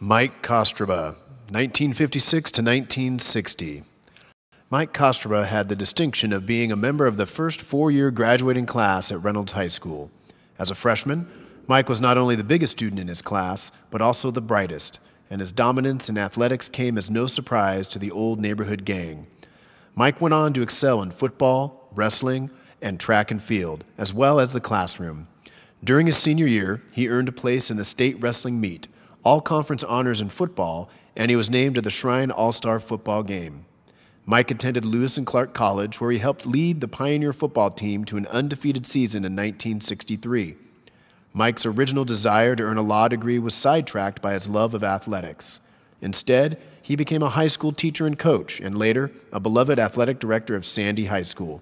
Mike Kostrba, 1956 to 1960. Mike Kostrba had the distinction of being a member of the first four year graduating class at Reynolds High School. As a freshman, Mike was not only the biggest student in his class, but also the brightest, and his dominance in athletics came as no surprise to the old neighborhood gang. Mike went on to excel in football, wrestling, and track and field, as well as the classroom. During his senior year, he earned a place in the state wrestling meet, all conference honors in football, and he was named to the Shrine All Star football game. Mike attended Lewis and Clark College, where he helped lead the Pioneer football team to an undefeated season in 1963. Mike's original desire to earn a law degree was sidetracked by his love of athletics. Instead, he became a high school teacher and coach, and later, a beloved athletic director of Sandy High School.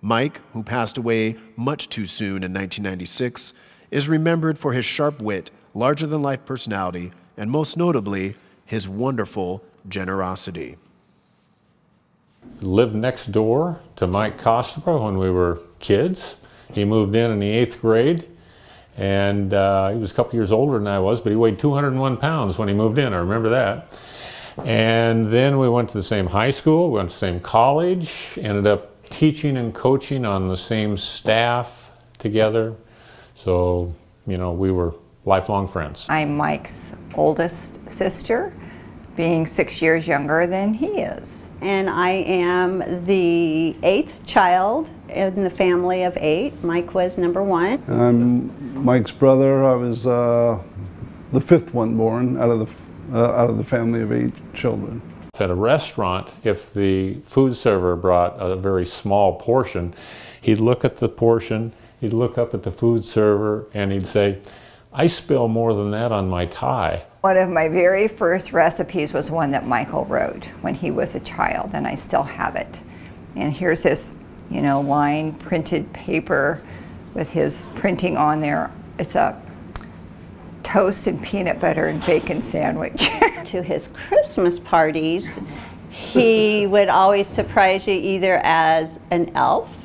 Mike, who passed away much too soon in 1996, is remembered for his sharp wit, larger than life personality, and most notably, his wonderful generosity. Lived next door to Mike Kostrba when we were kids. He moved in in the eighth grade, and uh, he was a couple years older than I was, but he weighed 201 pounds when he moved in. I remember that. And then we went to the same high school, we went to the same college, ended up teaching and coaching on the same staff together. So, you know, we were lifelong friends. I'm Mike's oldest sister, being six years younger than he is. And I am the eighth child in the family of eight. Mike was number one. I'm Mike's brother. I was uh, the fifth one born out of the uh, out of the family of eight children. At a restaurant, if the food server brought a very small portion, he'd look at the portion, he'd look up at the food server, and he'd say, I spill more than that on my tie. One of my very first recipes was one that Michael wrote when he was a child, and I still have it. And here's this, you know, line printed paper with his printing on there. It's a toast and peanut butter and bacon sandwich. to his Christmas parties, he would always surprise you either as an elf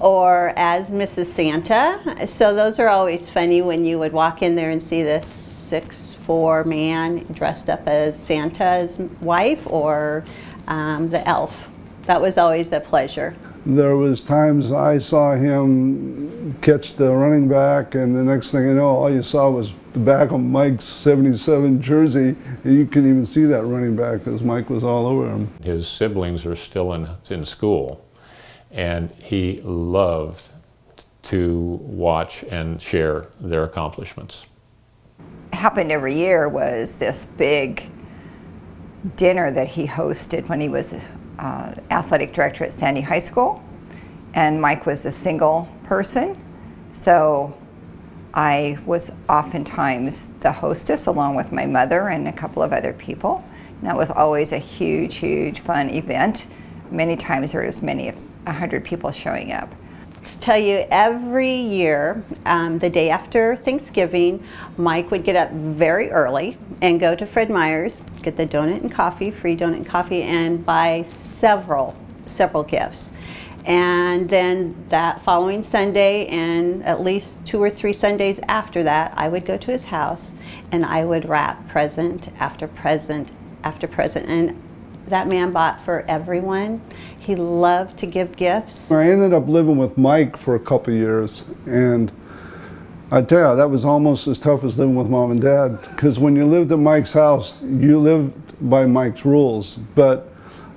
or as Mrs. Santa. So those are always funny when you would walk in there and see the six four man dressed up as Santa's wife or um, the elf. That was always a pleasure. There was times I saw him catch the running back, and the next thing you know, all you saw was the back of Mike's 77 jersey, and you couldn't even see that running back because Mike was all over him. His siblings are still in, in school, and he loved to watch and share their accomplishments. Happened every year was this big dinner that he hosted when he was uh, athletic director at Sandy High School, and Mike was a single person, so I was oftentimes the hostess along with my mother and a couple of other people. And that was always a huge, huge fun event. Many times there was as many as 100 people showing up. To tell you, every year, um, the day after Thanksgiving, Mike would get up very early and go to Fred Meyer's, get the donut and coffee, free donut and coffee, and buy several, several gifts. And then that following Sunday, and at least two or three Sundays after that, I would go to his house and I would wrap present after present after present. And that man bought for everyone. He loved to give gifts. I ended up living with Mike for a couple years, and I tell you, that was almost as tough as living with mom and dad. Because when you lived at Mike's house, you lived by Mike's rules. But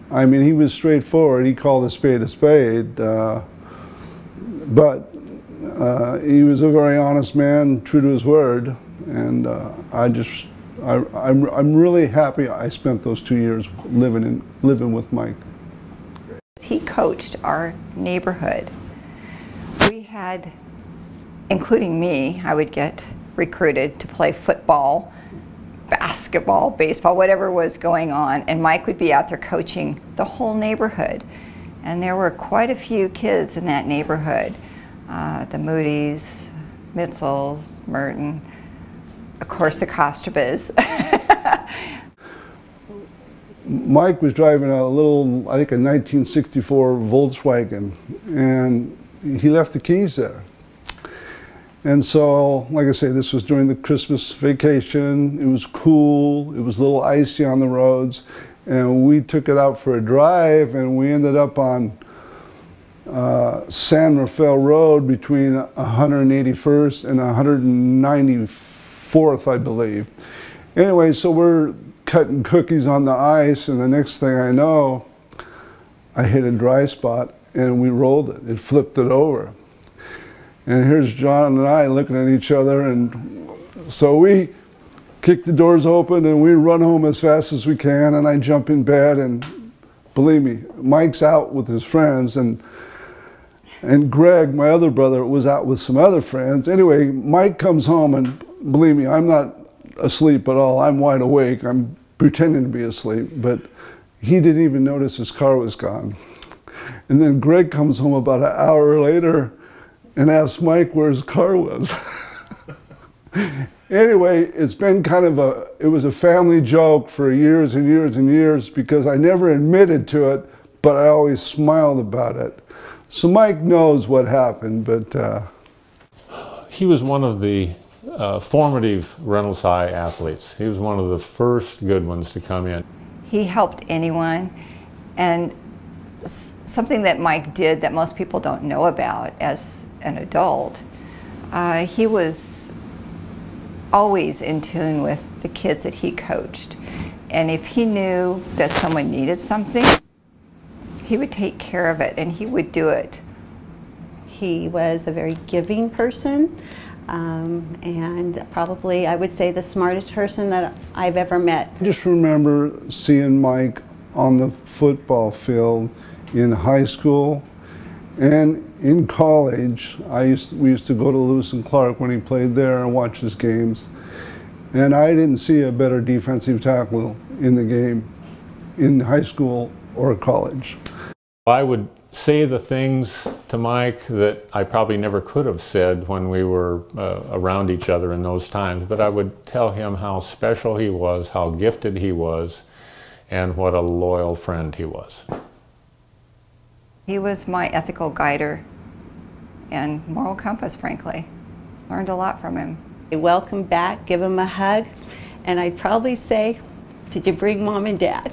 I mean, he was straightforward. He called a spade a spade. Uh, but uh, he was a very honest man, true to his word. And uh, I just, I, I'm, I'm really happy I spent those two years living, in, living with Mike. He coached our neighborhood. We had, including me, I would get recruited to play football basketball, baseball, whatever was going on, and Mike would be out there coaching the whole neighborhood. And there were quite a few kids in that neighborhood. Uh, the Moody's, Mitzels, Merton, of course the Kostrbas. Mike was driving a little, I think a 1964 Volkswagen, and he left the keys there. And so, like I say, this was during the Christmas vacation. It was cool. It was a little icy on the roads. And we took it out for a drive, and we ended up on uh, San Rafael Road between 181st and 194th, I believe. Anyway, so we're cutting cookies on the ice, and the next thing I know, I hit a dry spot and we rolled it. It flipped it over. And here's John and I looking at each other, and so we kick the doors open and we run home as fast as we can. And I jump in bed, and believe me, Mike's out with his friends, and and Greg, my other brother, was out with some other friends. Anyway, Mike comes home, and believe me, I'm not asleep at all. I'm wide awake. I'm pretending to be asleep, but he didn't even notice his car was gone. And then Greg comes home about an hour later and asks Mike where his car was. anyway, it's been kind of a, it was a family joke for years and years and years because I never admitted to it, but I always smiled about it. So Mike knows what happened, but. Uh, he was one of the uh, formative Reynolds High athletes. He was one of the first good ones to come in. He helped anyone, and something that Mike did that most people don't know about as an adult, uh, he was always in tune with the kids that he coached. And if he knew that someone needed something, he would take care of it and he would do it. He was a very giving person. Um, and probably I would say the smartest person that I've ever met. I just remember seeing Mike on the football field in high school and in college. I used we used to go to Lewis and Clark when he played there and watch his games. And I didn't see a better defensive tackle in the game in high school or college. I would say the things to Mike that I probably never could have said when we were uh, around each other in those times, but I would tell him how special he was, how gifted he was, and what a loyal friend he was. He was my ethical guider and moral compass, frankly. Learned a lot from him. Welcome back, give him a hug, and I'd probably say, did you bring mom and dad?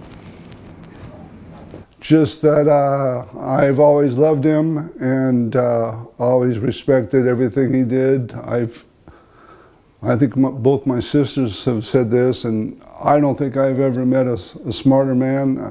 Just that uh, I've always loved him and uh, always respected everything he did. I've, I think both my sisters have said this, and I don't think I've ever met a, a smarter man.